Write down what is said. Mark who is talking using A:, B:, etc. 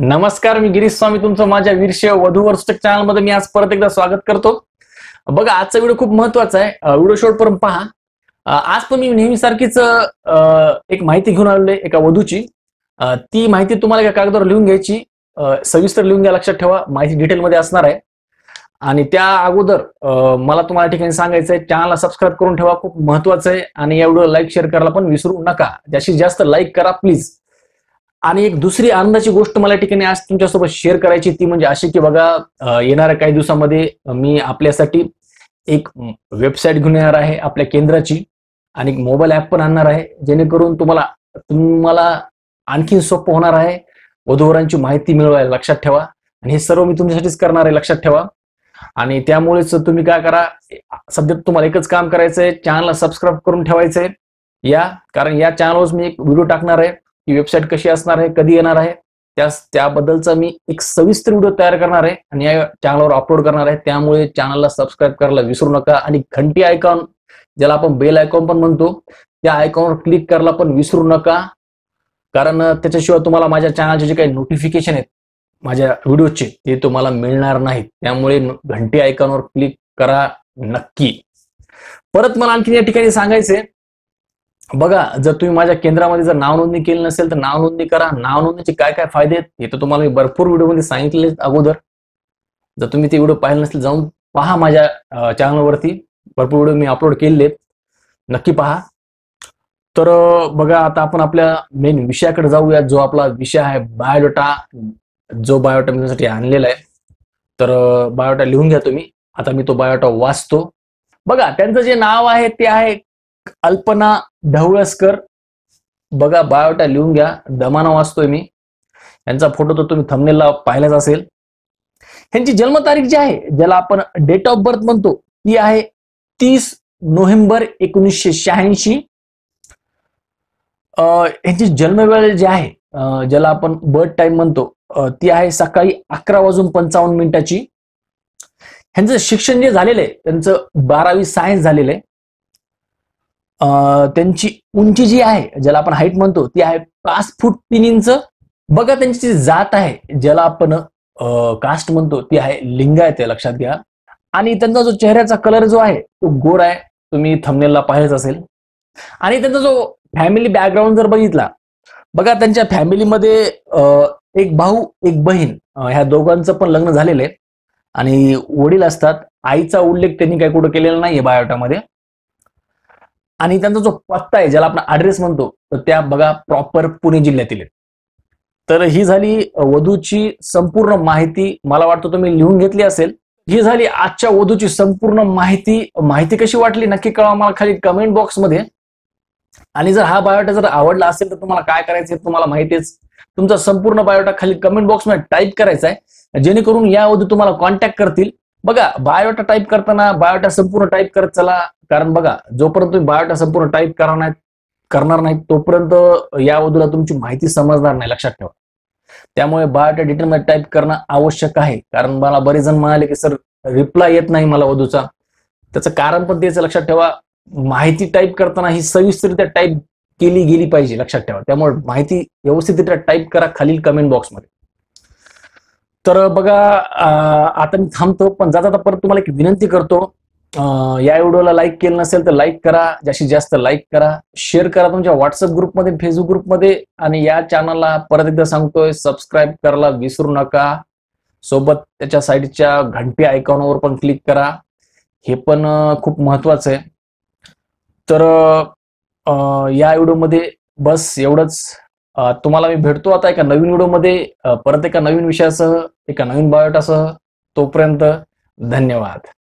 A: नमस्कार मी गिरीश स्वामी तुमचं माझ्या वीरशे वधूवर चॅनलमध्ये मी आज परत एकदा स्वागत करतो. बघा आजचा व्हिडिओ खूप महत्त्वाचा आहे. व्हिडिओ शॉर्ट पर्यंत पहा. आज पण मी नेहमीसारखीच एक माहिती घेऊन आलेलो आहे एका वधूची. ती माहिती तुम्हाला एका कागदावर लिहून घ्यायची. सविस्तर लिहून घ्या लक्षात ठेवा. माहिती डिटेलमध्ये असणार आहे. आणि त्या अगोदर मला तुम्हाला ठिकाणी सांगायचं आहे चॅनलला सबस्क्राईब करून ठेवा. खूप महत्वाचं आहे. आणि या व्हिडिओ लाईक शेअर करायला पण विसरू नका. जास्तीत जास्त लाईक करा प्लीज आणि एक दुसरी आनंदाची गोष्ट मला ठिकाणी आज तुमच्यासोबत शेअर करायची ती म्हणजे अशी की बघा येणाऱ्या काही दिवसामध्ये मी आपल्यासाठी एक वेबसाईट घेऊन येणार आहे आपल्या केंद्राची आणि एक मोबाईल ऍप पण आणणार आहे. जेणेकरून तुम्हाला तुम्हाला आणखी सोपं होणार आहे. वधूवरांची माहिती मिळवायला लक्षात ठेवा. आणि हे सर्व मी तुमच्यासाठीच करणार आहे लक्षात ठेवा. आणि त्यामुळेच तुम्ही काय करा सध्या तुम्हाला एकच काम करायचं आहे चॅनलला सबस्क्राईब करून ठेवायचंय. या कारण या चॅनलवर मी एक व्हिडिओ टाकणार आहे. ही वेबसाईट कशी असणार आहे कधी येणार आहे त्या त्याबद्दलचा मी एक सविस्तर व्हिडिओ तयार करणार आहे आणि या चॅनलवर अपलोड करणार आहे. त्यामुळे चॅनलला सबस्क्राईब करायला विसरू नका आणि घंटी आयकॉन ज्याला आपण बेल आयकॉन पण म्हणतो त्या आयकॉनवर क्लिक करायला पण विसरू नका. कारण त्याच्याशिवाय तुम्हाला माझ्या चॅनलचे जे काही नोटिफिकेशन आहेत माझ्या व्हिडिओचे ते तुम्हाला मिळणार नाहीत. त्यामुळे घंटी आयकॉनवर क्लिक करा नक्की. परत मला आणखी या ठिकाणी सांगायचे बघा जर तुम्ही माझ्या केंद्रामध्ये जर नाव नोंदणी केली नसेल तर नाव नोंदणी करा. नाव नोंदणीचे काय काय फायदे आहेत हे तर तुम्हाला मी भरपूर व्हिडिओमध्ये सांगितले अगोदर. जर तुम्ही ते व्हिडिओ पाहिले नसेल जाऊन पहा माझ्या चॅनलवरती भरपूर व्हिडिओ मी अपलोड केलेले आहेत. नक्की पहा. तर बघा आता आपण आपल्या मेन विषयाकडे जाऊया जो आपला विषय आहे बायोडाटा जो बायोटा मी तुमच्यासाठी आणलेला आहे. तर बायोटा लिहून घ्या तुम्ही. आता मी तो बायोटा वाचतो. बघा त्यांचं जे नाव आहे ते आहे अल्पना ढवळसकर. बघा बायोटा लिहून घ्या. दमाना वाचतोय मी. यांचा फोटो तर तुम्ही थंबनेलला पाहिलाच असेल. यांची जन्मतारीख जी आहे ज्याला आपण डेट ऑफ बर्थ म्हणतो ती आहे तीस नोव्हेंबर एकोणीसशे शहाऐंशी. यांची जन्मवेळ जी आहे ज्याला आपण बर्थ टाइम म्हणतो ती आहे सकाळी अकरा वाजून पंचावन्न मिनिटाची. ह्यांचं शिक्षण जे झालेलं आहे त्यांचं बारावी सायन्स झालेलं आहे. त्यांची उंची जी आहे ज्याला आपण हाईट म्हणतो ती आहे पाच फूट तीन इंच. बघा त्यांची जी जात आहे ज्याला आपण कास्ट म्हणतो ती आहे लिंगायत आहे लक्षात घ्या. आणि त्यांचा जो चेहऱ्याचा कलर जो आहे तो गोर आहे. तुम्ही थंबनेलला पाहिलंच असेल. आणि त्यांचा जो फॅमिली बॅकग्राऊंड जर बघितला बघा त्यांच्या फॅमिलीमध्ये एक भाऊ एक बहीण ह्या दोघांचं पण लग्न झालेलं आहे. आणि वडील असतात. आईचा उल्लेख त्यांनी काही कुठं केलेला नाहीये बायोटामध्ये आणि त्यांचा जो पत्ता आहे ज्याला आपण ऍड्रेस म्हणतो तर त्या बघा प्रॉपर पुणे जिल्ह्यातील आहेत. तर ही झाली वधूची संपूर्ण माहिती. मला वाटतं तुम्ही लिहून घेतली असेल. ही झाली आजच्या वधूची संपूर्ण माहिती. माहिती कशी वाटली नक्की कळवा मला खाली कमेंट बॉक्समध्ये आणि जर हा बायोटा जर आवडला असेल तर तुम्हाला काय करायचं तुम्हाला माहितीच. तुमचा संपूर्ण बायोटा खाली कमेंट बॉक्समध्ये टाईप करायचा आहे. जेणेकरून या वधू तुम्हाला कॉन्टॅक्ट करतील. बघा बायोटा टाईप करताना बायोटा संपूर्ण टाईप करत चला. कारण बघा जोपर्यंत तुम्ही बायोटा संपूर्ण टाईप करणार नाही करणार नाही तोपर्यंत या वधूला तुमची माहिती समजणार नाही लक्षात ठेवा. त्यामुळे बायोटा डिटेलमध्ये टाईप करणं आवश्यक आहे. कारण मला बरेच जण म्हणाले की सर रिप्लाय येत नाही मला वधूचा. त्याचं कारण पण त्याचं लक्षात ठेवा. माहिती टाईप करताना ही सविस्तरित्या टाईप केली गेली पाहिजे लक्षात ठेवा. त्यामुळे माहिती व्यवस्थितरित्या टाईप करा खालील कमेंट बॉक्समध्ये तर बघा आता मी थांबतो पण जाता जाता परत तुम्हाला एक विनंती करतो. या व्हिडिओला लाईक केलं नसेल तर लाईक करा. जास्तीत जास्त लाईक करा. शेअर करा तुमच्या व्हॉट्सअप ग्रुपमध्ये फेसबुक ग्रुपमध्ये आणि या चॅनलला परत एकदा सांगतोय सबस्क्राईब करायला विसरू नका. सोबत त्याच्या साईडच्या घंटी आयकॉनवर पण क्लिक करा. हे पण खूप महत्वाचं आहे. तर या व्हिडिओमध्ये बस एवढंच. तुम्हाला मी भेटतो आता एका नवीन व्हिडिओमध्ये परत एका नवीन विषयासह एका नवीन बायोटासह तोपर्यंत धन्यवाद.